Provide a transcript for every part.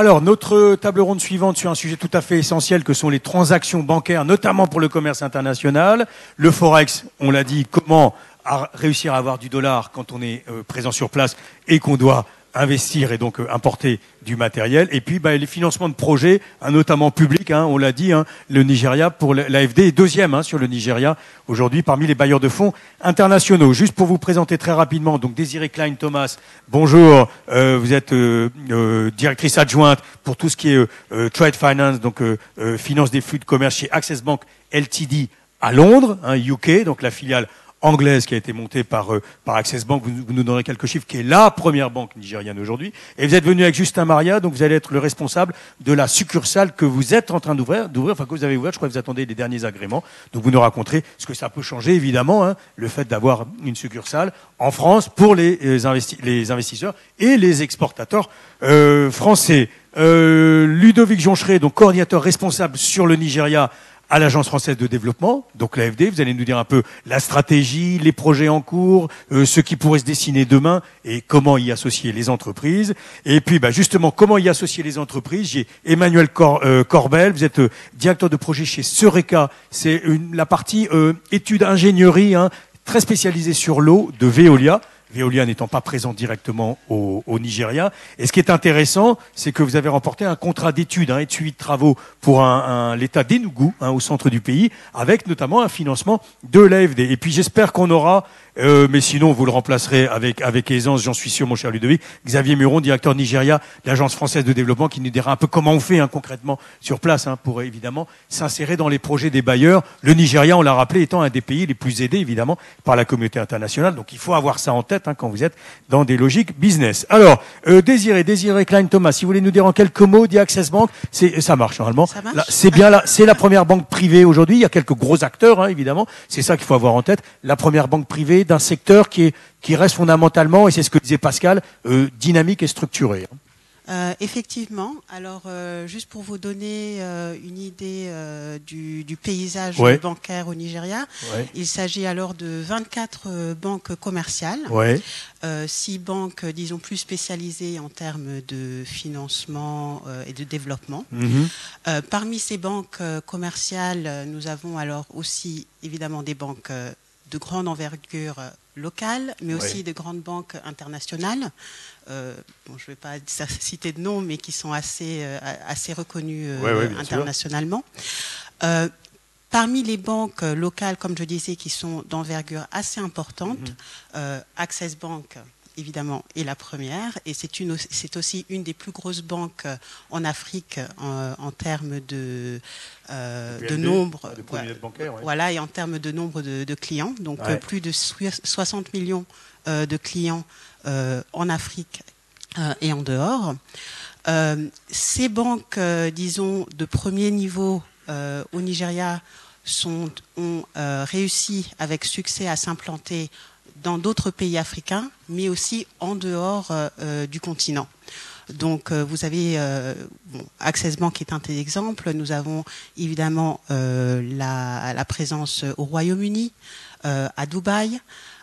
alors notre table ronde suivante sur un sujet tout à fait essentiel que sont les transactions bancaires, notamment pour le commerce international. Le forex, on l'a dit, comment réussir à avoir du dollar quand on est euh, présent sur place et qu'on doit investir et donc euh, importer du matériel. Et puis bah, les financements de projets, hein, notamment publics, hein, on l'a dit, hein, le Nigeria pour l'AFD est deuxième sur le Nigeria aujourd'hui parmi les bailleurs de fonds internationaux. Juste pour vous présenter très rapidement, donc Désiré Klein Thomas, bonjour, euh, vous êtes euh, directrice adjointe pour tout ce qui est trade finance, donc finance des flux de commerce chez Access Bank LTD à Londres, UK, donc la filiale anglaise qui a été montée par, euh, par Access Bank, vous, nous donnerez quelques chiffres, qui est la première banque nigériane aujourd'hui. Et vous êtes venu avec Justin Maria, donc vous allez être le responsable de la succursale que vous êtes en train d'ouvrir, d'ouvrir, enfin que vous avez ouvert, je crois que vous attendez les derniers agréments. Donc vous nous raconterez ce que ça peut changer, évidemment, hein, le fait d'avoir une succursale en France pour les, euh, les investisseurs et les exportateurs euh, français. Euh, Ludovic Joncheret, donc coordinateur responsable sur le Nigeria, à l'Agence française de développement, donc l'AFD. Vous allez nous dire un peu la stratégie, les projets en cours, euh, ce qui pourrait se dessiner demain et comment y associer les entreprises. Et puis, bah, justement, comment y associer les entreprises? J'ai Emmanuel euh, Corbel, vous êtes euh, directeur de projet chez Sereca. C'est la partie études ingénierie, hein, très spécialisée sur l'eau de Veolia. Veolia n'étant pas présent directement au, au, Nigeria. Et ce qui est intéressant, c'est que vous avez remporté un contrat d'études hein, et de suivi de travaux pour un, un, l'État d'Enugu, hein, au centre du pays, avec notamment un financement de l'AFD. Et puis j'espère qu'on aura euh, mais sinon, vous le remplacerez avec, avec aisance, j'en suis sûr, mon cher Ludovic. Xavier Muron, directeur Nigeria, l'Agence française de développement, qui nous dira un peu comment on fait hein, concrètement sur place hein, pour évidemment s'insérer dans les projets des bailleurs. Le Nigeria, on l'a rappelé, étant un des pays les plus aidés évidemment par la communauté internationale. Donc il faut avoir ça en tête hein, quand vous êtes dans des logiques business. Alors, euh, Désiré, Désiré Klein Thomas, si vous voulez nous dire en quelques mots, dit Access Bank, c'est, ça marche normalement. C'est bien là, c'est la première banque privée aujourd'hui. Il y a quelques gros acteurs, hein, évidemment. C'est ça qu'il faut avoir en tête. La première banque privée d'un secteur qui, est, qui reste fondamentalement, et c'est ce que disait Pascal, euh, dynamique et structuré. Hein. Euh, effectivement. Alors, euh, juste pour vous donner euh, une idée du, du, paysage bancaire au Nigeria, il s'agit alors de 24 banques commerciales, ouais. 6 banques, disons, plus spécialisées en termes de financement et de développement. Mhm. parmi ces banques commerciales, nous avons alors aussi évidemment des banques de grande envergure locale, mais aussi de grandes banques internationales. Euh, bon, je ne vais pas citer de noms, mais qui sont assez, euh, assez reconnues euh, internationalement. parmi les banques locales, comme je disais, qui sont d'envergure assez importante, mhm. Access Bank, évidemment, est la première. Et c'est aussi une des plus grosses banques en Afrique en, termes de, de nombre. Voilà, et en termes de nombre de, clients. Donc, plus de 60 millions de clients euh, en Afrique euh, et en dehors. Euh, ces banques, disons, de premier niveau au Nigeria sont, ont réussi avec succès à s'implanter dans d'autres pays africains, mais aussi en dehors du continent. Donc, vous avez bon, Access Bank est un tel exemple. Nous avons évidemment la, la, présence au Royaume-Uni, à Dubaï.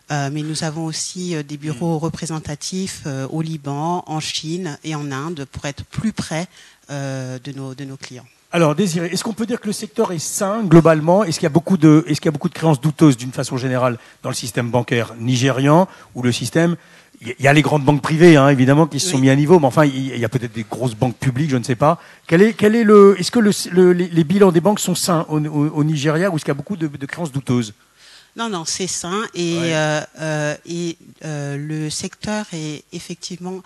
Euh, mais nous avons aussi euh, des bureaux mm. représentatifs euh, au Liban, en Chine et en Inde pour être plus près de, nos, de nos clients. Alors, Désiré, est-ce qu'on peut dire que le secteur est sain globalement? Est-ce qu'il y a beaucoup de, est-ce qu'il y a beaucoup de créances douteuses d'une façon générale dans le système bancaire nigérian ou le système il y a les grandes banques privées, hein, évidemment, qui se sont mis à niveau, mais enfin, il y a peut-être des grosses banques publiques, je ne sais pas. Quel est, quel est le, est-ce que le, les, bilans des banques sont sains au, au, Nigeria ou est-ce qu'il y a beaucoup de, de créances douteuses? Non, non, c'est sain et, euh, euh, et euh, le secteur est effectivement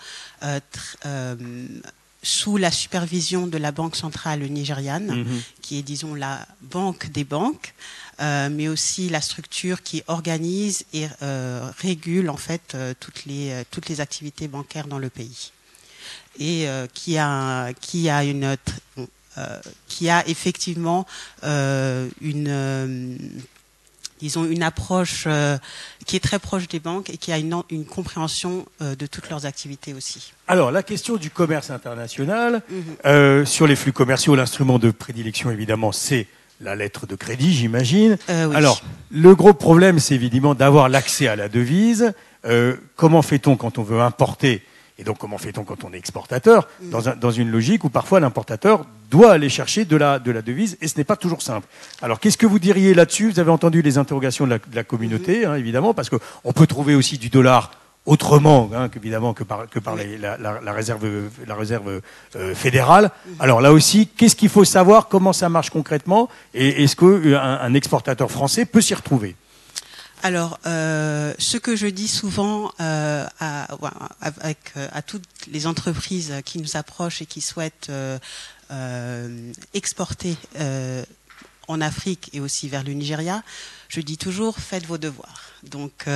sous la supervision de la Banque centrale nigériane, mm-hmm. qui est, disons, la banque des banques, mais aussi la structure qui organise et régule en fait toutes les toutes les activités bancaires dans le pays et qui a qui a une qui a effectivement une ont une approche euh, qui est très proche des banques et qui a une, une compréhension euh, de toutes leurs activités aussi. Alors, la question du commerce international, mhm. euh, sur les flux commerciaux, l'instrument de prédilection, évidemment, c'est la lettre de crédit, j'imagine. Oui. Alors, le gros problème, c'est évidemment d'avoir l'accès à la devise. comment fait-on quand on veut importer Et donc, comment fait-on quand on est exportateur mm. dans, dans, une logique où parfois l'importateur doit aller chercher de la, de la devise et ce n'est pas toujours simple. Alors, qu'est-ce que vous diriez là-dessus? Vous avez entendu les interrogations de la, communauté, mm-hmm. hein, évidemment, parce qu'on peut trouver aussi du dollar autrement hein, évidemment que par, que par la, réserve, la réserve euh, fédérale. Mm-hmm. Alors là aussi, qu'est-ce qu'il faut savoir? Comment ça marche concrètement? Et est-ce qu'un un exportateur français peut s'y retrouver? Alors, euh, ce que je dis souvent euh, à, avec, euh, à toutes les entreprises qui nous approchent et qui souhaitent exporter en Afrique et aussi vers le Nigeria, je dis toujours faites vos devoirs. Donc,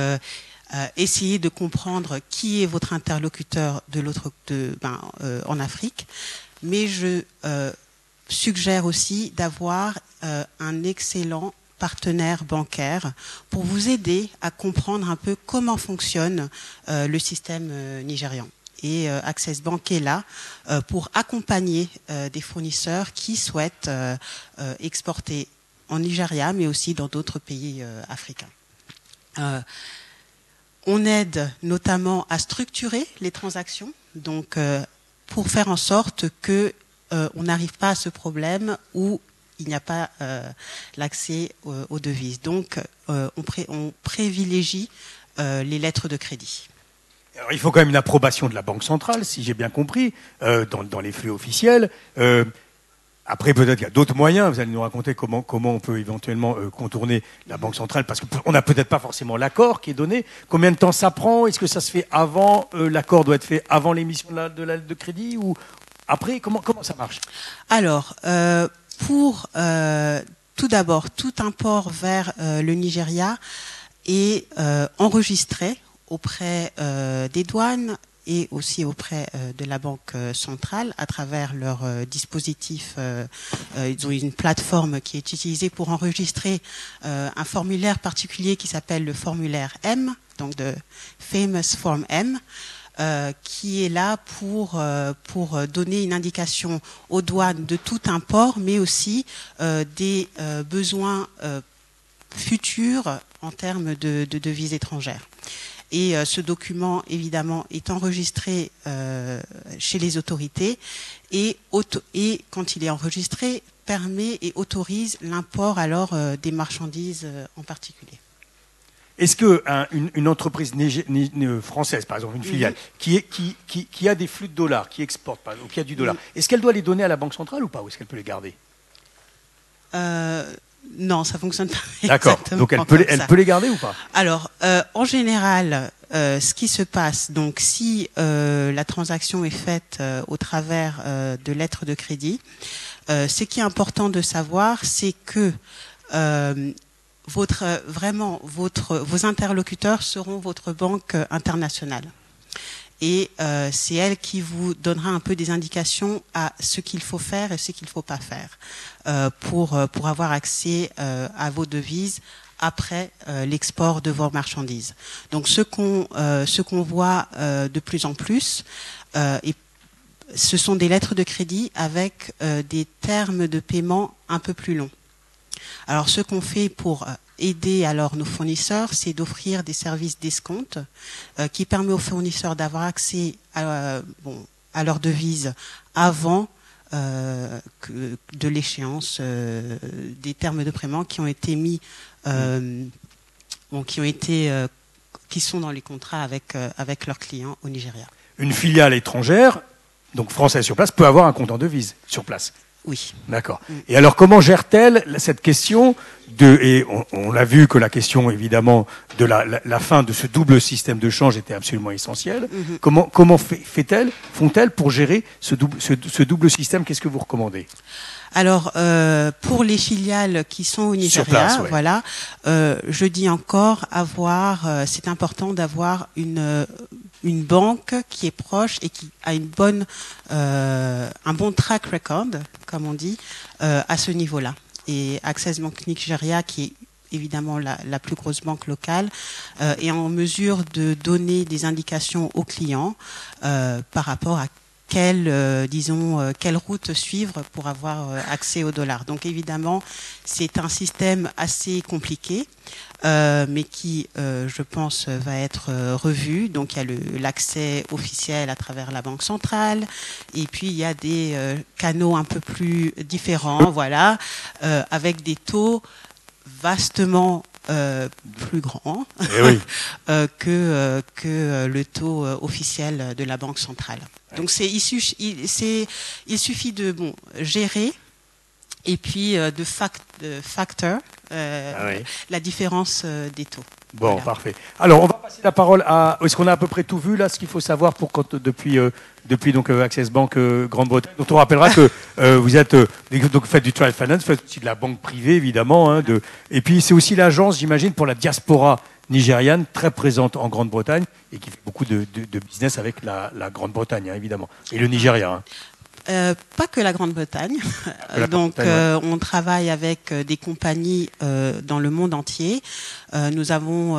essayez de comprendre qui est votre interlocuteur ben, en Afrique, mais je suggère aussi d'avoir un excellent partenaires bancaires pour vous aider à comprendre un peu comment fonctionne euh, le système euh, nigérian. Et euh, Access Bank est là pour accompagner des fournisseurs qui souhaitent exporter en Nigeria, mais aussi dans d'autres pays africains. on aide notamment à structurer les transactions, donc pour faire en sorte que on n'arrive pas à ce problème où il n'y a pas euh, l'accès euh, aux devises. Donc, euh, on, privilégie les lettres de crédit. Alors, il faut quand même une approbation de la Banque centrale, si j'ai bien compris, dans, les flux officiels. après, peut-être qu'il y a d'autres moyens. Vous allez nous raconter comment, comment on peut éventuellement contourner la Banque centrale, parce qu'on n'a peut-être pas forcément l'accord qui est donné. Combien de temps ça prend? Est-ce que ça se fait avant L'accord doit être fait avant l'émission de la, de lettre de crédit ou après? Comment, comment ça marche? Alors, pour euh, tout d'abord tout import vers euh, le Nigeria est euh, enregistré auprès des douanes et aussi auprès de la Banque centrale à travers leur dispositif. ils ont une plateforme qui est utilisée pour enregistrer un formulaire particulier qui s'appelle le formulaire M, donc de Famous Form M. Euh, qui est là pour, euh, pour donner une indication aux douanes de tout import, mais aussi euh, des besoins futurs en termes de, devises étrangères. Et ce document, évidemment, est enregistré chez les autorités et, et, quand il est enregistré, permet et autorise l'import alors des marchandises en particulier. Est-ce qu'une une entreprise française, par exemple, une filiale, qui, qui, a des flux de dollars, qui exporte, par exemple, qui a du dollar, est-ce qu'elle doit les donner à la Banque centrale ou pas Ou est-ce qu'elle peut les garder? Euh, Non, ça fonctionne pas. D'accord. Donc elle peut, les, elle peut les garder ou pas? Alors, euh, en général, euh, ce qui se passe, donc si la transaction est faite au travers de lettres de crédit, ce qui est important de savoir, c'est que votre, vraiment, votre, vos interlocuteurs seront votre banque internationale. Et euh, c'est elle qui vous donnera un peu des indications à ce qu'il faut faire et ce qu'il ne faut pas faire euh, pour, euh, pour avoir accès à vos devises après l'export de vos marchandises. Donc ce qu'on ce qu'on voit de plus en plus, ce sont des lettres de crédit avec des termes de paiement un peu plus longs. Alors, ce qu'on fait pour euh, aider alors nos fournisseurs, c'est d'offrir des services d'escompte euh, qui permet aux fournisseurs d'avoir accès à, bon, à leurs devises avant euh, que de l'échéance des termes de paiement qui ont été mis, qui ont été, qui sont dans les contrats avec avec leurs clients au Nigeria. Une filiale étrangère, donc française sur place, peut avoir un compte en devise sur place. Oui. D'accord. Mm. Et alors, comment gère-t-elle cette question de, et on, l'a vu que la question, évidemment, de la, fin de ce double système de change était absolument essentielle. Mm-hmm. Comment, comment fait-elle, font-elles pour gérer ce double, ce, double système? Qu'est-ce que vous recommandez? Alors, euh, pour les filiales qui sont au Nigeria, voilà, euh, je dis encore avoir, euh, c'est important d'avoir une une banque qui est proche et qui a euh, un bon track record, comme on dit, euh, à ce niveau-là. Et Access Bank Nigeria, qui est évidemment la, plus grosse banque locale, euh, est en mesure de donner des indications aux clients par rapport à quelle, disons, quelle route suivre pour avoir accès au dollar. Donc évidemment, c'est un système assez compliqué. mais qui, je pense, va être revu. Donc il y a l'accès officiel à travers la Banque centrale, et puis il y a des canaux un peu plus différents, voilà, avec des taux vastement euh, plus grand eh euh, que, euh, que le taux officiel de la Banque centrale. Donc c'est il, il, suffit de bon, gérer et puis de, fact, de factor ah la différence des taux. Bon, parfait. Alors, on va passer la parole à. Est-ce qu'on a à peu près tout vu là, ce qu'il faut savoir pour quand, depuis depuis donc euh, Access Bank euh, Grande-Bretagne. Donc on rappellera que euh, vous êtes donc faites du trade finance, faites aussi de la banque privée évidemment. Hein, de, et puis c'est aussi l'agence, j'imagine, pour la diaspora nigériane très présente en Grande-Bretagne et qui fait beaucoup de, de, business avec la, la Grande-Bretagne hein, évidemment et le Nigeria. Hein. Euh, pas que la Grande-Bretagne. Donc, euh, on travaille avec euh, des compagnies dans le monde entier. nous avons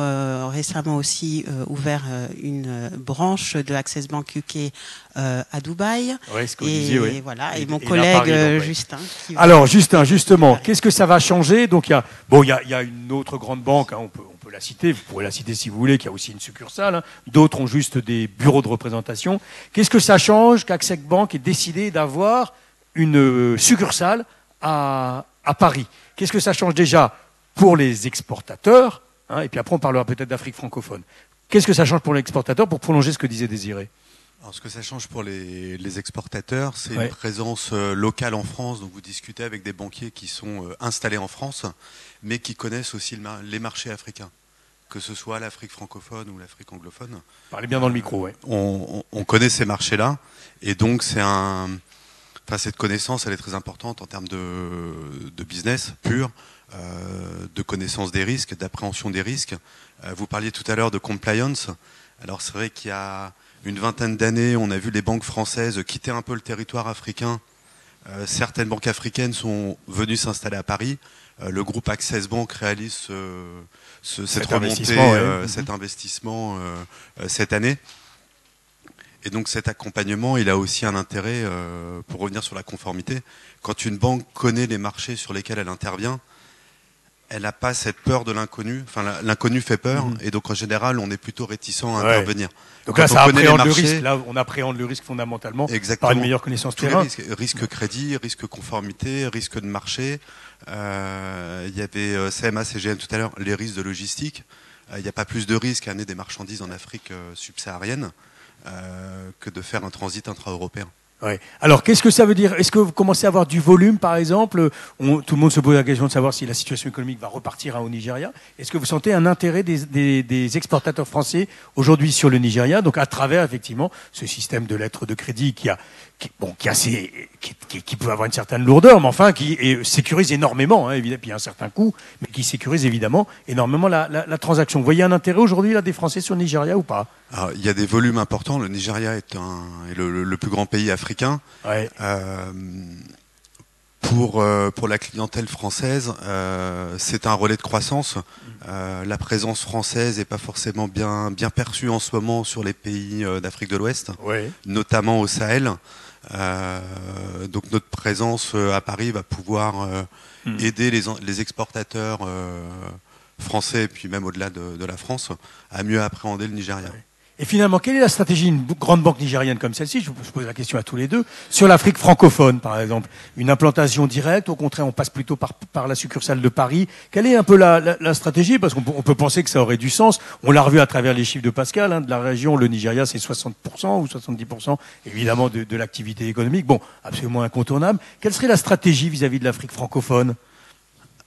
récemment aussi ouvert une branche de Access Bank UK à Dubaï. Oui, ce que vous et, disiez, oui. et voilà. Et, mon collègue Justin. Alors, Justin, justement, qu'est-ce que ça va changer? Donc, il y a bon, il y a, y a, une autre grande banque. Hein, on peut la citer, vous pourrez la citer si vous voulez, qui a aussi une succursale. Hein. D'autres ont juste des bureaux de représentation. Qu'est-ce que ça change qu'Access Bank ait décidé d'avoir une euh, succursale à, Paris? Qu'est-ce que ça change déjà pour les exportateurs hein, Et puis après, on parlera peut-être d'Afrique francophone. Qu'est-ce que ça change pour les exportateurs pour prolonger ce que disait Désiré? Alors, ce que ça change pour les, exportateurs, c'est une présence euh, locale en France. Donc, vous discutez avec des banquiers qui sont euh, installés en France, mais qui connaissent aussi les marchés africains que ce soit l'Afrique francophone ou l'Afrique anglophone. Parlez bien dans le micro, oui. On, connaît ces marchés-là, et donc c'est un, enfin cette connaissance, elle est très importante en termes de, business pur, euh, de connaissance des risques, d'appréhension des risques. Vous parliez tout à l'heure de compliance. Alors c'est vrai qu'il y a une vingtaine d'années, on a vu les banques françaises quitter un peu le territoire africain. Euh, certaines banques africaines sont venues s'installer à Paris. le groupe Access Bank réalise cette cet investissement, euh, cet mhm. investissement euh, euh, cette année. Et donc cet accompagnement, il a aussi un intérêt, pour revenir sur la conformité, quand une banque connaît les marchés sur lesquels elle intervient, elle n'a pas cette peur de l'inconnu. Enfin, l'inconnu fait peur, mhm. et donc en général, on est plutôt réticent à intervenir. Donc là, ça appréhende le risque. Là, on appréhende le risque fondamentalement Exactement. par une meilleure connaissance du terrain. risque crédit, risque conformité, risque de marché. Euh, il y avait euh, CMA, CGM tout à l'heure, les risques de logistique. Euh, il n'y a pas plus de risques à amener des marchandises en Afrique subsaharienne que de faire un transit intra-européen. Alors, qu'est-ce que ça veut dire? Est-ce que vous commencez à avoir du volume, par exemple? Tout le monde se pose la question de savoir si la situation économique va repartir hein, au Nigeria. Est-ce que vous sentez un intérêt des, exportateurs français aujourd'hui sur le Nigeria, donc à travers effectivement ce système de lettres de crédit qui a, bon, qui, qui, peut avoir une certaine lourdeur, mais enfin qui sécurise énormément, hein, évidemment, puis il y a un certain coût, mais qui sécurise évidemment énormément la, la transaction. Vous voyez un intérêt aujourd'hui là des Français sur le Nigeria ou pas? Il y a des volumes importants. Le Nigeria est, un, le, plus grand pays africain. Euh, pour, euh, pour la clientèle française, euh, c'est un relais de croissance. la présence française n'est pas forcément bien, bien perçue en ce moment sur les pays d'Afrique de l'Ouest, notamment au Sahel. Donc notre présence à Paris va pouvoir hmm. aider les, les exportateurs français, et puis même au-delà de, la France, à mieux appréhender le Nigeria. Et finalement, quelle est la stratégie d'une grande banque nigérienne comme celle-ci? Je vous pose la question à tous les deux. Sur l'Afrique francophone, par exemple, une implantation directe, au contraire, on passe plutôt par, la succursale de Paris. Quelle est un peu la, stratégie? Parce qu'on peut penser que ça aurait du sens. On l'a revu à travers les chiffres de Pascal, hein, de la région, le Nigeria, c'est 60% ou 70%, évidemment, de, l'activité économique. Bon, absolument incontournable. Quelle serait la stratégie vis-à-vis -vis de l'Afrique francophone?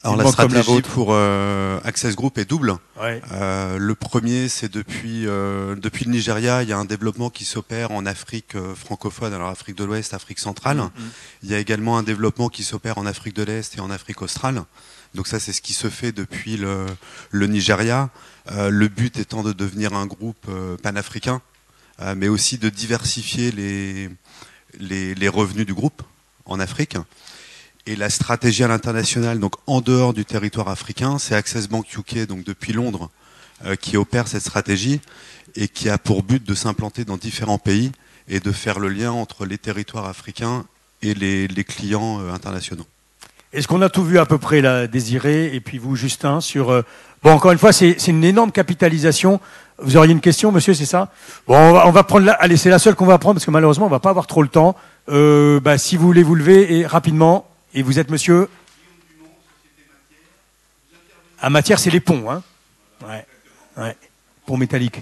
Alors la stratégie pour euh, Access Group est double. Euh, le premier, c'est depuis euh, depuis le Nigeria, il y a un développement qui s'opère en Afrique francophone, alors Afrique de l'Ouest, Afrique centrale. Mm-hmm. Il y a également un développement qui s'opère en Afrique de l'Est et en Afrique australe. Donc ça, c'est ce qui se fait depuis le, le Nigeria. le but étant de devenir un groupe panafricain, mais aussi de diversifier les, les, les revenus du groupe en Afrique. Et la stratégie à l'international, donc en dehors du territoire africain, c'est Access Bank UK, donc depuis Londres, euh, qui opère cette stratégie et qui a pour but de s'implanter dans différents pays et de faire le lien entre les territoires africains et les, clients euh, internationaux. Est-ce qu'on a tout vu à peu près là, Désiré? Et puis vous, Justin, sur euh, bon encore une fois, c'est une énorme capitalisation. Vous auriez une question, monsieur, c'est ça? Bon, on va, prendre la, allez, c'est la seule qu'on va prendre parce que malheureusement, on va pas avoir trop le temps. Bah, si vous voulez vous lever et rapidement, et vous êtes monsieur À matière, c'est les ponts, hein Ouais, ouais. Ponts métalliques.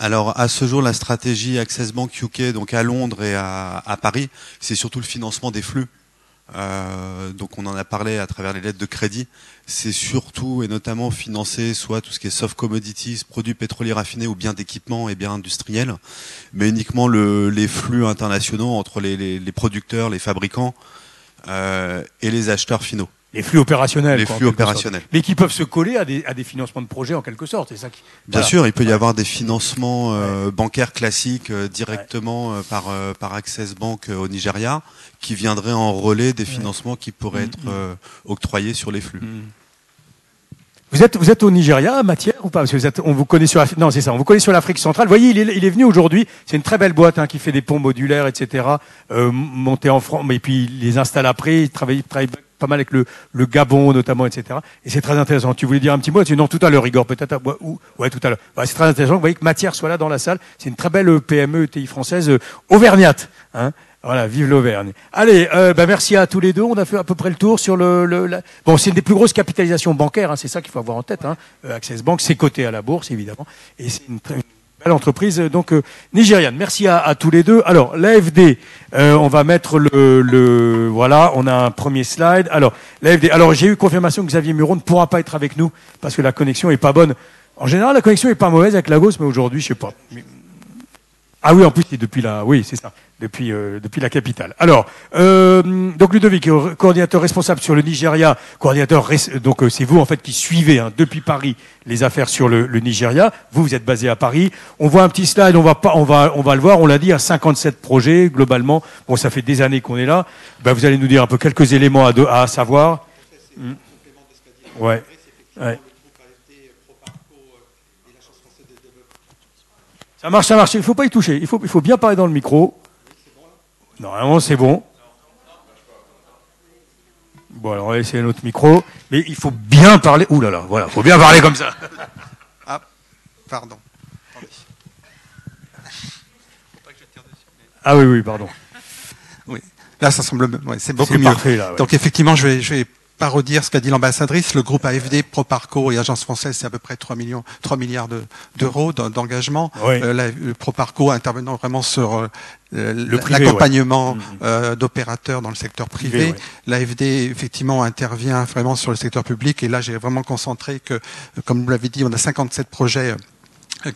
Alors à ce jour, la stratégie Access Bank UK, donc à Londres et à, Paris, c'est surtout le financement des flux. Euh, donc on en a parlé à travers les lettres de crédit. C'est surtout et notamment financer soit tout ce qui est soft commodities, produits pétroliers raffinés ou biens d'équipement et biens industriels, mais uniquement les flux internationaux entre les, producteurs, les fabricants euh, et les acheteurs finaux. Les flux opérationnels. Les flux opérationnels. Mais qui peuvent se coller à des, à des financements de projets en quelque sorte. Ça qui... Bien sûr, il peut y avoir des financements euh, bancaires classiques euh, directement euh, par, par Access Bank au Nigeria qui viendraient en relais des financements qui pourraient mm, être mm. octroyés sur les flux. Mm. Vous êtes, vous êtes au Nigeria, matière ou pas? Parce que vous êtes, on vous connaît sur, non, c'est ça, on vous connaît sur l'Afrique centrale. Vous voyez, il est, il est venu aujourd'hui. C'est une très belle boîte hein, qui fait des ponts modulaires, etc. Euh, monter en France, mais puis il les installe après. Il travaille, travaille pas mal avec le, le Gabon notamment, etc. Et c'est très intéressant. Tu voulais dire un petit mot Non, tout à l'heure, Igor, peut-être. Ou, ouais, tout à l'heure. c'est très intéressant. Vous voyez que Matière soit là dans la salle. C'est une très belle PME TI française euh, auvergnate. Hein voilà, vive l'Auvergne. Allez, euh, bah merci à tous les deux. On a fait à peu près le tour sur le. le Bon, c'est une des plus grosses capitalisations bancaires. Hein, c'est ça qu'il faut avoir en tête. Hein. Euh, Access Bank, c'est coté à la bourse, évidemment, et c'est une, très, belle entreprise donc euh, nigériane. Merci à, à, tous les deux. Alors, l'AFD, euh, on va mettre le, le, voilà, on a un premier slide. Alors, l'AFD. Alors, j'ai eu confirmation que Xavier Muron ne pourra pas être avec nous parce que la connexion est pas bonne. En général, la connexion est pas mauvaise avec Lagos, mais aujourd'hui, je sais pas. Ah oui, en plus, c'est depuis la, oui, c'est ça, depuis euh, depuis la capitale. Alors, euh, donc Ludovic, coordinateur responsable sur le Nigeria, coordinateur, donc euh, c'est vous en fait qui suivez hein, depuis Paris les affaires sur le, le, Nigeria. Vous, vous êtes basé à Paris. On voit un petit slide, on va pas, on va on va le voir. On l'a dit, à 57 projets globalement. Bon, ça fait des années qu'on est là. Ben, vous allez nous dire un peu quelques éléments à, à savoir. Hmm. Ouais. ouais. Ça marche, ça marche. Il ne faut pas y toucher. Il faut, il faut bien parler dans le micro. Normalement, c'est bon. Bon, alors on va essayer notre micro. Mais il faut bien parler. Ouh là là, voilà, il faut bien parler comme ça. Ah, pardon. Ah oui, oui, pardon. Oui. Là, ça semble, ouais, c'est beaucoup mieux. Donc effectivement, je vais, je vais pas redire ce qu'a dit l'ambassadrice, le groupe AFD, Proparco et Agence française, c'est à peu près 3, millions, 3 milliards d'euros d'engagement. Euh, Proparco intervenant vraiment sur euh, l'accompagnement mm, mm. euh, d'opérateurs dans le secteur privé. L'AFD, effectivement, intervient vraiment sur le secteur public. Et là, j'ai vraiment concentré que, comme vous l'avez dit, on a 57 projets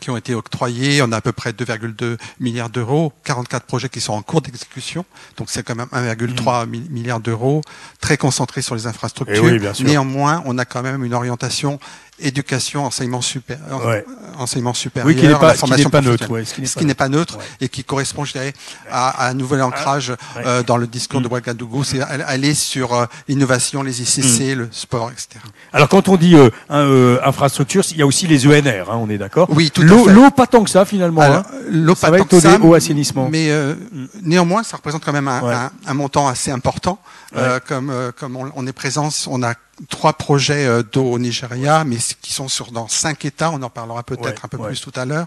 qui ont été octroyés. On a à peu près 2,2 milliards d'euros, 44 projets qui sont en cours d'exécution. Donc c'est quand même 1,3 mmh. milliard d'euros, très concentré sur les infrastructures. Eh Néanmoins, on a quand même une orientation éducation, enseignement, supérieur, enseignement supérieur, oui, qui pas, formation pas neutre, ce qui n'est pas, neutre et qui correspond, je dirais, à, un nouvel ancrage euh, dans le discours de mm. Ouagadougou, c'est aller sur euh, l'innovation, les ICC, mm. le sport, etc. Alors quand on dit euh, infrastructure, il y a aussi les ENR, hein, on est d'accord Oui, tout L'eau, pas tant que ça finalement. Hein. L'eau pas tant que ça, au assainissement. Mais mm. néanmoins, ça représente quand même un, un montant assez important. comme comme on, on est présent, on a trois projets euh, d'eau au Nigeria, mais qui sont sur dans cinq États. On en parlera peut-être un peu plus tout à l'heure,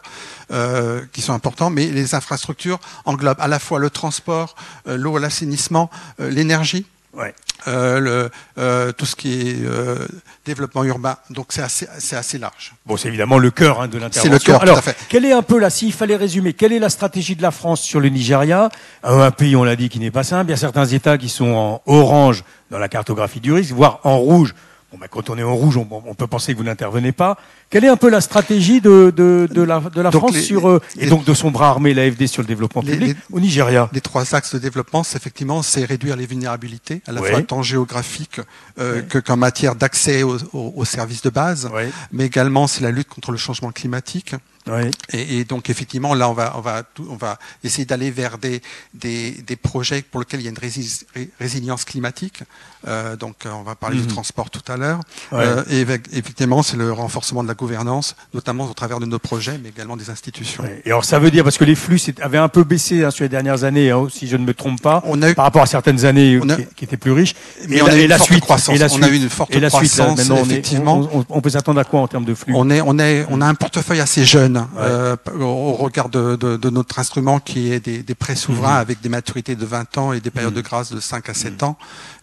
euh, qui sont importants. Mais les infrastructures englobent à la fois le transport, euh, l'eau, l'assainissement, l'énergie. Ouais. Euh, le, euh, tout ce qui est euh, développement urbain. Donc c'est assez, c'est assez large. Bon, c'est évidemment le cœur hein, de l'intervention. C'est le cœur, Alors, tout à fait. quelle est un peu là, s'il fallait résumer, quelle est la stratégie de la France sur le Nigeria? Un pays, on l'a dit, qui n'est pas simple. Il y a certains États qui sont en orange dans la cartographie du risque, voire en rouge bah, quand on est en rouge, on, peut penser que vous n'intervenez pas. Quelle est un peu la stratégie de, de, de la, de la France sur, euh, et donc de son bras armé, l'AFD, sur le développement public au Nigeria Les trois axes de développement, c'est effectivement, c'est réduire les vulnérabilités, à la fois tant géographiques euh, que qu'en matière d'accès aux, aux, services de base, mais également c'est la lutte contre le changement climatique. Oui. Et, et, donc effectivement, là, on va, on va, on va essayer d'aller vers des, des, des, projets pour lesquels il y a une résilience climatique. Euh, donc, on va parler du mhm. transport tout à l'heure. Euh, et effectivement, c'est le renforcement de la gouvernance, notamment au travers de nos projets, mais également des institutions. Et alors, ça veut dire parce que les flux avaient un peu baissé hein, sur les dernières années, hein, si je ne me trompe pas, on a eu, par rapport à certaines années qui, étaient plus riches. Mais on a eu la suite, croissance. on a eu une forte croissance. effectivement, on, on, peut s'attendre à quoi en termes de flux? On est, on est, on a un portefeuille assez jeune euh, au regard de, de, de, notre instrument qui est des, des prêts souverains mhm. avec des maturités de 20 ans et des périodes mhm. de grâce de 5 à 7 mhm. ans.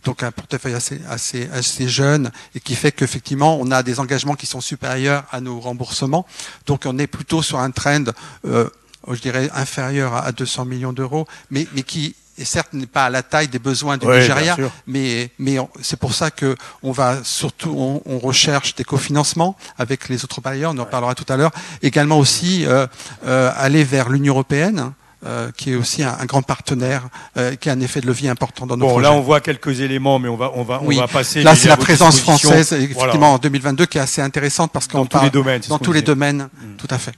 Donc un portefeuille assez, assez, assez jeune et qui fait qu'effectivement on a des engagements qui sont supérieurs à nos remboursements. Donc on est plutôt sur un trend, euh, je dirais, inférieur à 200 millions d'euros, mais, mais qui et certes n'est pas à la taille des besoins du Nigeria, mais, mais c'est pour ça que on va surtout on, on, recherche des cofinancements avec les autres bailleurs, on en parlera tout à l'heure. Également aussi euh, euh, aller vers l'Union européenne. Euh, qui est aussi un, un grand partenaire, euh, qui a un effet de levier important dans nos bon, projets. Là, on voit quelques éléments, mais on va, on va, on va passer. Là, c'est la présence française, effectivement, en 2022, qui est assez intéressante parce qu'on dans tous les domaines. Dans tous les domaines, tout à fait.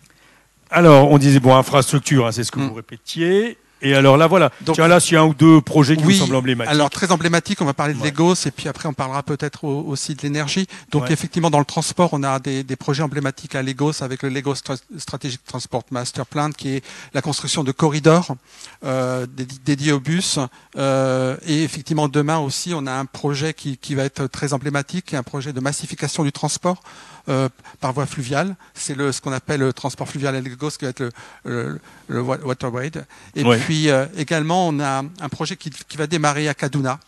Alors, on disait bon, infrastructure, hein, c'est ce que mm. vous répétiez. Et alors là, voilà. Donc, Tiens, là, s'il y a un ou deux projets qui vous semblent emblématiques. Alors, très emblématique, on va parler de Legos, et puis après, on parlera peut-être aussi de l'énergie. Donc, effectivement, dans le transport, on a des, des, projets emblématiques à Legos, avec le Legos Strategic Transport Master Plan, qui est la construction de corridors euh, dédiés aux bus. Euh, et effectivement, demain aussi, on a un projet qui, qui va être très emblématique, qui est un projet de massification du transport. Euh, par voie fluviale. C'est le, ce qu'on appelle le transport fluvial à Lagos, qui va être le, le, waterway. Et puis euh, également, on a un projet qui, qui, va démarrer à Kaduna,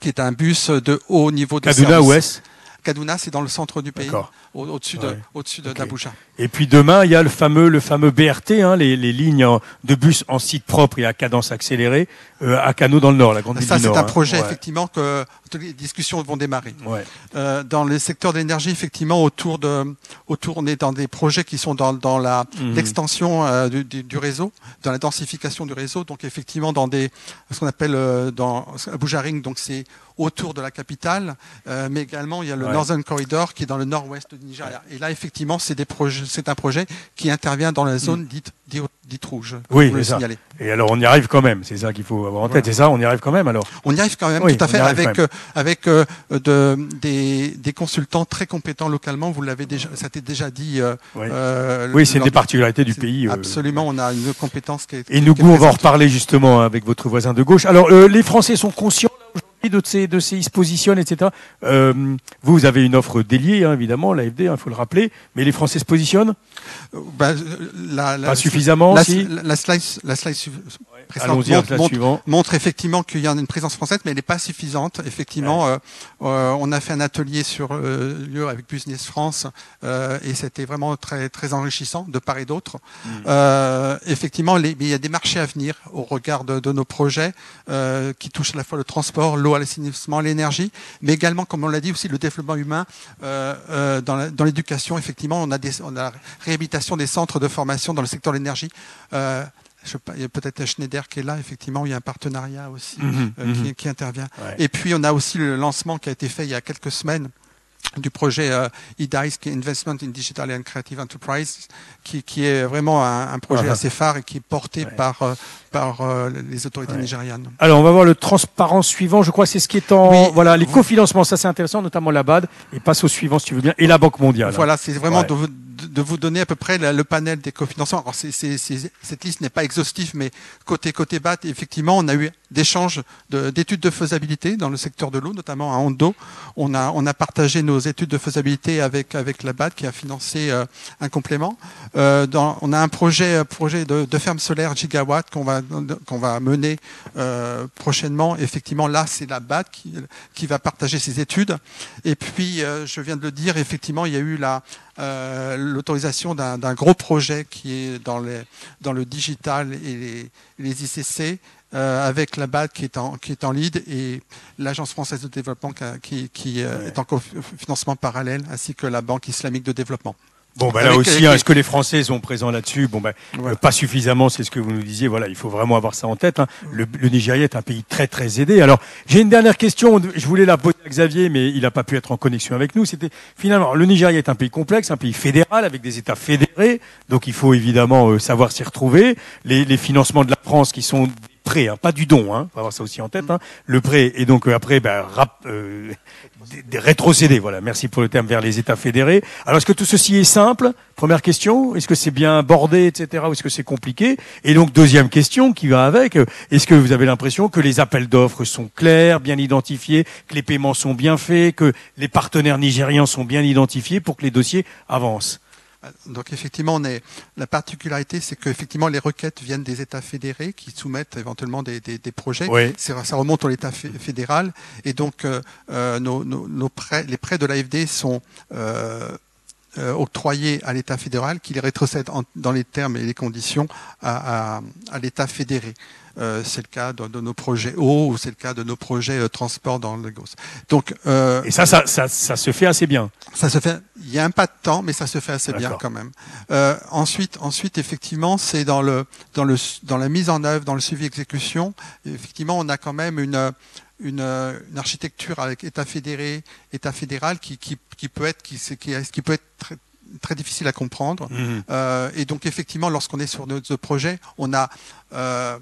qui est un bus de haut niveau de Kaduna où est Kaduna, c'est dans le centre du pays, au-dessus de, au-dessus d'Abuja. Et puis demain, il y a le fameux, le fameux BRT, hein, les, les, lignes de bus en site propre et à cadence accélérée euh, à Cano dans le Nord, la grande Ça, c'est un hein. projet effectivement que les discussions vont démarrer. Ouais. Euh, dans le secteur de l'énergie, effectivement, autour de, autour, on est dans des projets qui sont dans, dans la mhm. l'extension euh, du, du, réseau, dans la densification du réseau. Donc effectivement, dans des, ce qu'on appelle euh, dans Abuja Ring, donc c'est autour de la capitale, euh, mais également il y a le Northern Corridor qui est dans le nord-ouest du Nigeria. Et là, effectivement, c'est des projets, c'est un projet qui intervient dans la zone mm. dite, dite, rouge. Oui, c'est ça. Et alors, on y arrive quand même. C'est ça qu'il faut avoir en tête. C'est ça, on y arrive quand même. Alors? On y arrive quand même, tout à fait, avec euh, avec euh, de, des, des consultants très compétents localement. Vous l'avez déjà, ça t'est déjà dit. oui, c'est des particularités du pays. Absolument, on a une compétence qui est. Et nous, on va en reparler justement avec votre voisin de gauche. Alors, les Français sont conscients de ces, de ces, ils se positionnent, etc. Euh, vous, avez une offre déliée, hein, évidemment, l'AFD, il hein, faut le rappeler, mais les Français se positionnent euh, bah, la, la, Pas suffisamment la, la, slide, la slide montre, montre, effectivement qu'il y a une présence française, mais elle n'est pas suffisante. Effectivement, euh, euh, on a fait un atelier sur euh, avec Business France euh, et c'était vraiment très très enrichissant de part et d'autre. Mm. Euh, effectivement, les, il y a des marchés à venir au regard de, de nos projets qui touchent à la fois le transport, l'eau, l'assainissement, l'énergie, mais également, comme on l'a dit, aussi le développement humain dans l'éducation. Effectivement, on a, des, on a la réhabilitation des centres de formation dans le secteur de l'énergie. Euh, il y a peut-être Schneider qui est là, effectivement, il y a un partenariat aussi mhm, euh, mhm. qui, intervient. Et puis, on a aussi le lancement qui a été fait il y a quelques semaines du projet euh, EDICE, qui est Investment in Digital and Creative Enterprise, qui, qui est vraiment un, projet assez phare et qui est porté par, euh, par euh, les autorités nigérianes. Alors, on va voir le transparent suivant. Je crois que c'est ce qui est en... voilà, les cofinancements, ça c'est intéressant, notamment la BAD. Et passe au suivant, si tu veux bien, et la Banque mondiale. Voilà, c'est vraiment de, de, vous donner à peu près le panel des cofinancements. Alors, cette liste n'est pas exhaustive, mais côté côté BAT, effectivement, on a eu d'échanges d'études de, faisabilité dans le secteur de l'eau, notamment à Hondo. On a partagé nos études de faisabilité avec la BAT qui a financé euh, un complément. Euh, on a un projet de, ferme solaire gigawatt qu'on va mener euh, prochainement. Effectivement, là, c'est la BAT qui va partager ses études. Et puis, je viens de le dire, effectivement, il y a eu la l'autorisation d'un gros projet qui est dans le digital et les, les ICC euh, avec la BAD qui est en, qui est en lead et l'Agence française de développement qui, qui euh, est en financement parallèle ainsi que la Banque islamique de développement. Bon, bah, là aussi, hein, est-ce que les Français sont présents là-dessus? Bon, bah, euh, pas suffisamment, c'est ce que vous nous disiez. Voilà, il faut vraiment avoir ça en tête. Hein. Le, le, Nigeria est un pays très très aidé. Alors, j'ai une dernière question. Je voulais la poser à Xavier, mais il n'a pas pu être en connexion avec nous. C'était finalement, le Nigeria est un pays complexe, un pays fédéral avec des États fédérés. Donc, il faut évidemment euh, savoir s'y retrouver. Les, les financements de la France qui sont prêt, hein, pas du don, hein, faut avoir ça aussi en tête. Hein. Le prêt et donc euh, après, ben, rap, euh, rétrocéder. Voilà, merci pour le terme vers les États fédérés. Alors est-ce que tout ceci est simple? Première question. Est-ce que c'est bien bordé, etc. Ou est-ce que c'est compliqué? Et donc deuxième question qui va avec. Euh, est-ce que vous avez l'impression que les appels d'offres sont clairs, bien identifiés, que les paiements sont bien faits, que les partenaires nigérians sont bien identifiés pour que les dossiers avancent? Donc effectivement, on est, la particularité, c'est qu'effectivement les requêtes viennent des États fédérés qui soumettent éventuellement des, des, des projets. Oui. Ça remonte à l'État fédéral et donc euh, euh, nos, nos, nos, prêts, les prêts de l'AFD sont euh, euh, octroyés à l'État fédéral qui les rétrocède en, dans les termes et les conditions à, à, à l'État fédéré. Euh, c'est le cas de, de, nos projets eau ou c'est le cas de nos projets euh, transport dans le Lagos. Donc euh, et ça, ça, ça, ça, se fait assez bien. Ça se fait. Il y a un pas de temps, mais ça se fait assez bien quand même. Euh, ensuite, ensuite, effectivement, c'est dans le dans le dans la mise en œuvre, dans le suivi exécution. Effectivement, on a quand même une une, une, architecture avec État fédéré, État fédéral qui, qui, qui peut être qui, qui, qui peut être très, très difficile à comprendre. Mmh. Euh, et donc effectivement, lorsqu'on est sur notre projet, on a euh,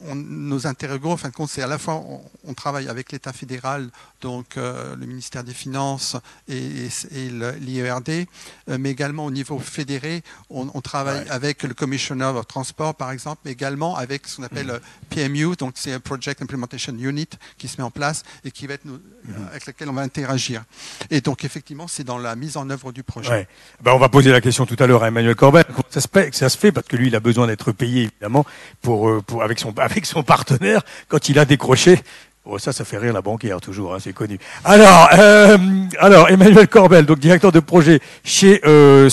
on, nos interrogants, en fin de compte, c'est à la fois on, on travaille avec l'État fédéral, donc euh, le ministère des Finances et, et, et l'IERD, euh, mais également au niveau fédéré, on, on travaille ouais. avec le Commissioner of Transport, par exemple, mais également avec ce qu'on appelle mmh. PMU, donc c'est un Project Implementation Unit qui se met en place et qui va être nous, mmh. avec lequel on va interagir. Et donc effectivement, c'est dans la mise en œuvre du projet. Ouais. Ben, on va poser la question tout à l'heure à Emmanuel Corbet. Ça se, fait, ça se fait Parce que lui, il a besoin d'être payé évidemment pour, euh, pour avec son avec son partenaire quand il a décroché. Oh, ça, ça fait rire la banquière toujours, hein, c'est connu. Alors, euh, alors Emmanuel Corbel, donc directeur de projet chez euh.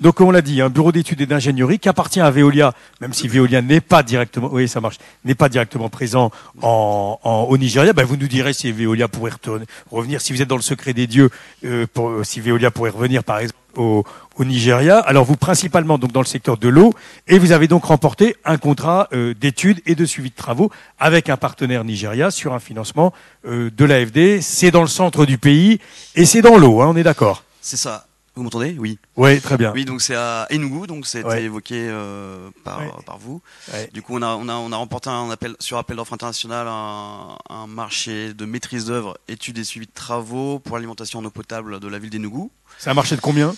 Donc, on l'a dit, un bureau d'études et d'ingénierie qui appartient à Veolia, même si Veolia n'est pas directement, oui, ça marche, n'est pas directement présent en, en, au Nigeria. Ben, vous nous direz si Veolia pourrait retourner, revenir, si vous êtes dans le secret des dieux, euh, pour, si Veolia pourrait revenir, par exemple au, Nigeria. Alors vous principalement donc dans le secteur de l'eau et vous avez donc remporté un contrat euh, d'études et de suivi de travaux avec un partenaire Nigeria sur un financement euh, de l'AFD. C'est dans le centre du pays et c'est dans l'eau, hein, on est d'accord? C'est ça. Vous m'entendez? Oui. Oui, très bien. Oui, donc c'est à Enugu, donc été ouais. évoqué euh, par, ouais. par vous. Ouais. Du coup, on a, on, a, on a remporté un appel, sur appel d'offres international un, un, marché de maîtrise d'œuvre, études et suivi de travaux pour l'alimentation en eau potable de la ville d'Enugu. C'est un marché de combien?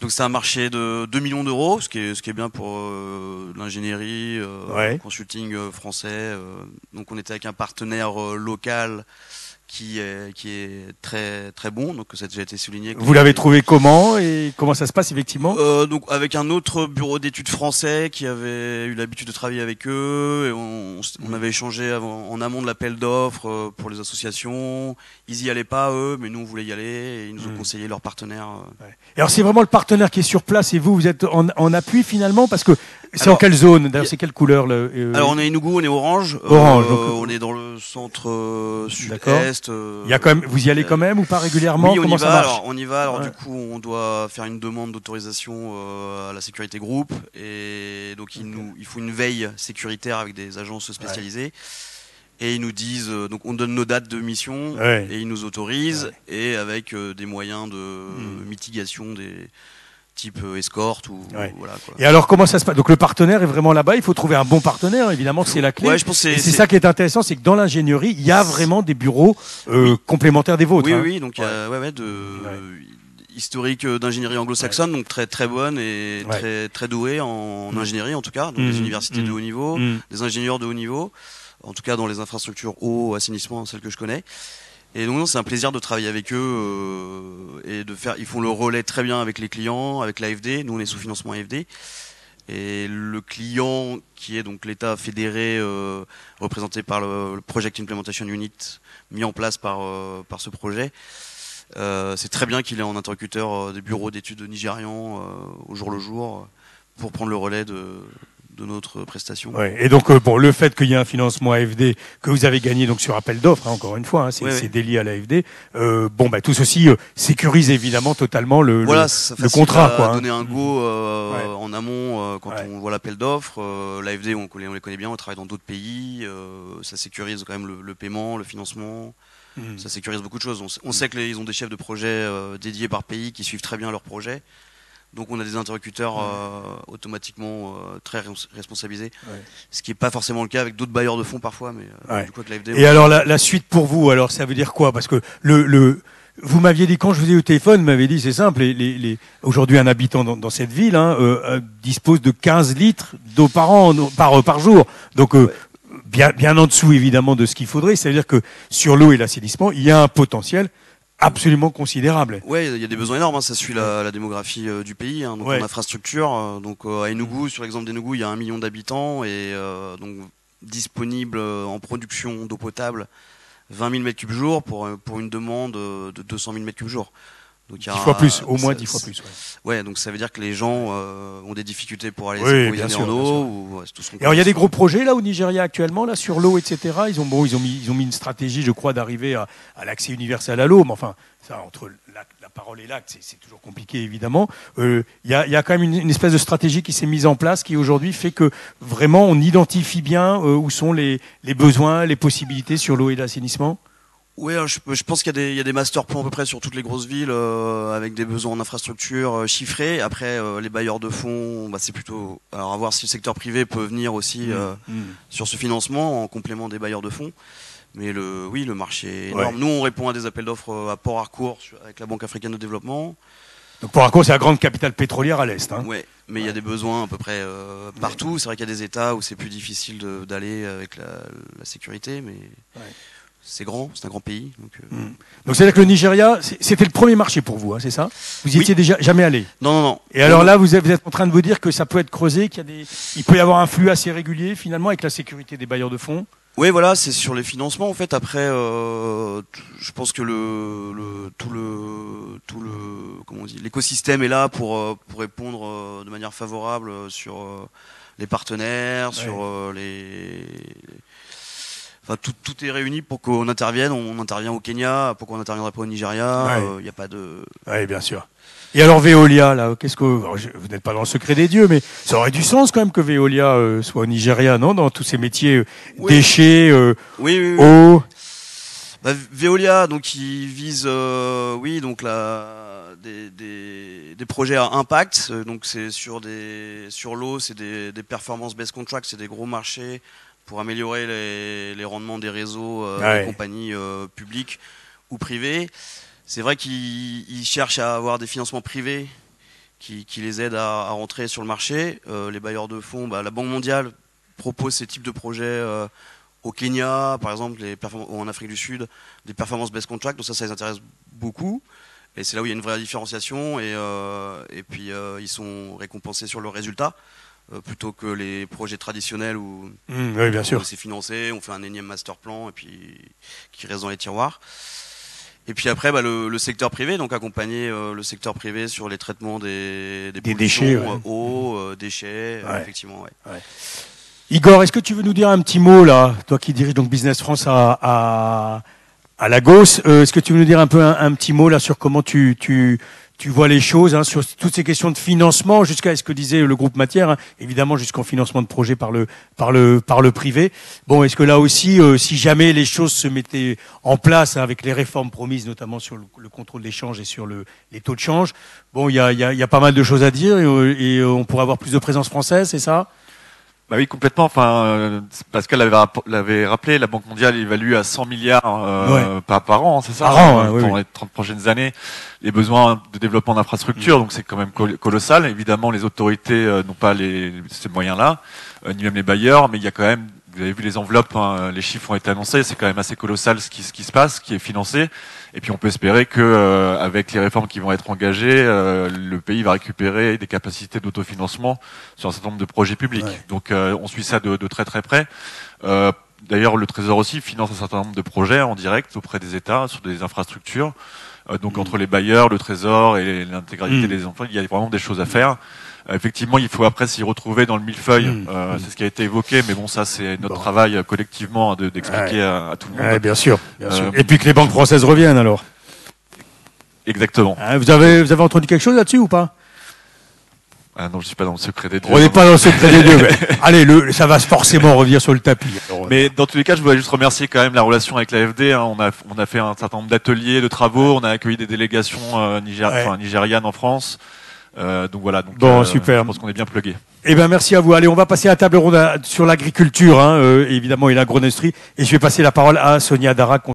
Donc c'est un marché de 2 millions d'euros, ce qui est ce qui est bien pour euh, l'ingénierie, euh, consulting euh, français. Donc on était avec un partenaire local qui est, qui est très très bon, donc ça a déjà été souligné. Vous l'avez trouvé comment et comment ça se passe effectivement? Euh, Donc avec un autre bureau d'études français qui avait eu l'habitude de travailler avec eux, et on, on avait échangé avant, en amont de l'appel d'offres euh, pour les associations. Ils y allaient pas eux, mais nous on voulait y aller et ils nous ont mmh. conseillé leur partenaire. Euh. Ouais. Et alors c'est vraiment le partenaire qui est sur place et vous vous êtes en, en appui finalement? Parce que c'est en quelle zone D'ailleurs, c'est quelle couleur le, euh... Alors on est Enugu, on est orange. Orange. Euh, donc... On est dans le centre euh, sud-est. Euh, Il y a quand même, vous y allez quand même ou pas régulièrement Oui, on Comment y ça marche alors, On y va. Alors ouais. du coup, on doit faire une demande d'autorisation à la sécurité groupe et donc il okay. nous, il faut une veille sécuritaire avec des agences spécialisées. Ouais et ils nous disent donc on donne nos dates de mission ouais. et ils nous autorisent ouais. et avec euh, des moyens de mmh. mitigation des type euh, escorte ou ouais. voilà quoi. Et alors comment ça se passe? Donc le partenaire est vraiment là-bas, il faut trouver un bon partenaire évidemment, c'est la clé. Ouais, je pense c'est ça qui est intéressant, c'est que dans l'ingénierie, il y a vraiment des bureaux euh, oui. complémentaires des vôtres. Oui hein. oui, donc il y a ouais, ouais, de historique d'ingénierie anglo-saxonne, donc très très bonne et très très douée en, mmh. ingénierie en tout cas, donc mmh. des universités mmh. de haut niveau, des ingénieurs de haut niveau en tout cas dans les infrastructures eau, assainissement, celles que je connais. Et donc c'est un plaisir de travailler avec eux euh, et de faire. Ils font le relais très bien avec les clients, avec l'AFD. Nous on est sous financement AFD. Et le client qui est donc l'État fédéré euh, représenté par le, Project Implementation Unit mis en place par euh, par ce projet. C'est très bien qu'il ait en interlocuteur des bureaux d'études nigérians au jour le jour pour prendre le relais de, de notre prestation. Ouais. Et donc euh, bon, le fait qu'il y ait un financement AFD que vous avez gagné donc sur appel d'offres, hein, encore une fois, hein, c'est délié à l'AFD. Euh, bon, bah tout ceci euh, sécurise évidemment totalement le, voilà, le, ça le contrat. Quoi, hein. donner un go euh, en amont quand on voit l'appel d'offres. L'AFD, on, on, les connaît bien, on travaille dans d'autres pays. ça sécurise quand même le, le paiement, le financement. Hmm. Ça sécurise beaucoup de choses. On, sait qu'ils ont des chefs de projet dédiés par pays qui suivent très bien leurs projets. Donc on a des interlocuteurs euh, automatiquement euh, très responsabilisés, ce qui n'est pas forcément le cas avec d'autres bailleurs de fonds parfois. Mais euh, du coup, Et alors la, la, suite pour vous, alors ça veut dire quoi? Parce que le, le vous m'aviez dit quand je vous ai eu au téléphone, vous m'avez dit c'est simple. Les, les, les... Aujourd'hui, un habitant dans, dans cette ville hein, dispose de 15 litres d'eau par an, par par jour. Donc bien bien en dessous évidemment de ce qu'il faudrait. Ça veut dire que sur l'eau et l'assainissement, il y a un potentiel absolument considérable. Ouais, il y a des besoins énormes. Hein. Ça suit la, la démographie euh, du pays, hein, donc en infrastructure. Euh, donc euh, à Enugu, sur l'exemple d'Enugu, il y a un million d'habitants et donc disponible en production d'eau potable 20 000 m3 jour pour pour une demande de 200 000 m3 jour. Donc, 10 fois plus, au moins 10 fois plus. Ouais. ouais. donc ça veut dire que les gens euh, ont des difficultés pour aller oui, en eau. Ou, tout ce alors il y a des gros projets là au Nigeria actuellement, là sur l'eau, etc. Ils ont bon, ils ont mis, ils ont mis une stratégie, je crois, d'arriver à, à l'accès universel à l'eau. Mais enfin, ça entre la, la parole et l'acte, c'est toujours compliqué évidemment. Euh, il y, a, y, a, quand même une, une espèce de stratégie qui s'est mise en place, qui aujourd'hui fait que vraiment on identifie bien euh, où sont les, les besoins, les possibilités sur l'eau et l'assainissement? Oui, je, je, pense qu'il y, y, a des master plans à peu près sur toutes les grosses villes euh, avec des besoins en infrastructure euh, chiffrés. Après, euh, les bailleurs de fonds, bah, c'est plutôt alors à voir si le secteur privé peut venir aussi mmh, mmh. sur ce financement en complément des bailleurs de fonds. Mais le, oui, le marché est énorme. Nous, on répond à des appels d'offres à Port-Harcourt avec la Banque africaine de développement. Donc Port-Harcourt, c'est la grande capitale pétrolière à l'est. Hein. Ouais, mais il y a des besoins à peu près partout. C'est vrai qu'il y a des États où c'est plus difficile d'aller avec la, la, sécurité, mais c'est grand, c'est un grand pays. Donc, euh... Hmm. donc c'est-à-dire que le Nigeria, c'était le premier marché pour vous, hein, c'est ça? Vous y étiez déjà jamais allé? Non, non, non. Et alors là, vous êtes, vous êtes, en train de vous dire que ça peut être creusé, qu'il y a des, il peut y avoir un flux assez régulier finalement avec la sécurité des bailleurs de fonds? Oui, voilà, c'est sur les financements en fait. Après, euh, je pense que le, le, tout le tout le comment on dit l'écosystème est là pour euh, pour répondre de manière favorable sur les partenaires, sur les tout, tout, est réuni pour qu'on intervienne. On intervient au Kenya, pourquoi on n'interviendrait pas au Nigeria Il n'y euh, a pas de. Oui, bien sûr. Et alors Veolia, là, qu'est-ce que vous n'êtes pas dans le secret des dieux, mais ça aurait du sens quand même que Veolia euh, soit au Nigeria, non Dans tous ces métiers euh, déchets, oui, oui, eau? Bah, Veolia, donc il vise, oui, donc la, des, des, des, projets à impact. Donc c'est sur des sur l'eau, c'est des, des performance based contracts, c'est des gros marchés pour améliorer les, les rendements des réseaux euh, des compagnies euh, publiques ou privées. C'est vrai qu'ils cherchent à avoir des financements privés qui, qui les aident à, à, rentrer sur le marché. Euh, les bailleurs de fonds, bah, la Banque mondiale propose ces types de projets au Kenya, par exemple, les ou en Afrique du Sud, des performance based contracts. Donc ça, ça les intéresse beaucoup. Et c'est là où il y a une vraie différenciation. Et, et puis, ils sont récompensés sur le résultat. Euh, plutôt que les projets traditionnels où, mmh, bien sûr. c'est financé, on fait un énième master plan et puis qui reste dans les tiroirs. Et puis après, bah, le, le, secteur privé, donc accompagner euh, le secteur privé sur les traitements des, des, des déchets, ouais. Euh, eau, déchets, ouais. effectivement. Ouais. Igor, est-ce que tu veux nous dire un petit mot là, toi qui diriges donc Business France à, à, à Lagos, est-ce que tu veux nous dire un peu un, un, petit mot là sur comment tu, tu tu vois les choses hein, sur toutes ces questions de financement jusqu'à ce que disait le groupe Matière, hein, évidemment jusqu'en financement de projets par le par le par le privé. Bon, est-ce que là aussi, euh, si jamais les choses se mettaient en place hein, avec les réformes promises, notamment sur le, le contrôle d'échange et sur le, les taux de change, bon, il y a, y, a, y a pas mal de choses à dire et, et on pourrait avoir plus de présence française, c'est ça? Bah oui, complètement. Enfin, euh, Pascal l'avait rappelé, la Banque mondiale évalue à 100 milliards euh, par, par, an, c'est ça Par an, euh, Pour les 30 prochaines années, les besoins de développement d'infrastructures, donc c'est quand même colossal. Évidemment, les autorités n'ont pas les, ces moyens-là, ni même les bailleurs, mais il y a quand même vous avez vu les enveloppes, hein, les chiffres ont été annoncés, c'est quand même assez colossal ce qui, ce qui se passe, qui est financé. Et puis on peut espérer que euh, avec les réformes qui vont être engagées, euh, le pays va récupérer des capacités d'autofinancement sur un certain nombre de projets publics. Donc euh, on suit ça de, de très très près. D'ailleurs, le Trésor aussi finance un certain nombre de projets en direct auprès des États sur des infrastructures. donc mmh. entre les bailleurs, le Trésor et l'intégralité mmh. des emplois, il y a vraiment des choses à faire. Effectivement, il faut après s'y retrouver dans le millefeuille. Mmh, mmh. C'est ce qui a été évoqué, mais bon, ça c'est notre travail collectivement d'expliquer à, tout le monde. bien sûr. Bien sûr. Et puis que les banques françaises reviennent alors. Exactement. Hein, vous avez vous avez entendu quelque chose là-dessus ou pas? Ah non, je suis pas dans le secret des dieux. On n'est pas dans le secret des dieux. allez, le, ça va forcément revenir sur le tapis. mais dans tous les cas, je voudrais juste remercier quand même la relation avec l'AFD. Hein. On a on a fait un certain nombre d'ateliers, de travaux. On a accueilli des délégations euh, nigérianes en France. Euh, donc voilà. Donc, bon, euh, super. Je pense qu'on est bien plugué. Eh ben merci à vous. Allez, on va passer à la table ronde sur l'agriculture, hein, euh, évidemment, et l'agroindustrie. Et je vais passer la parole à Sonia Dara.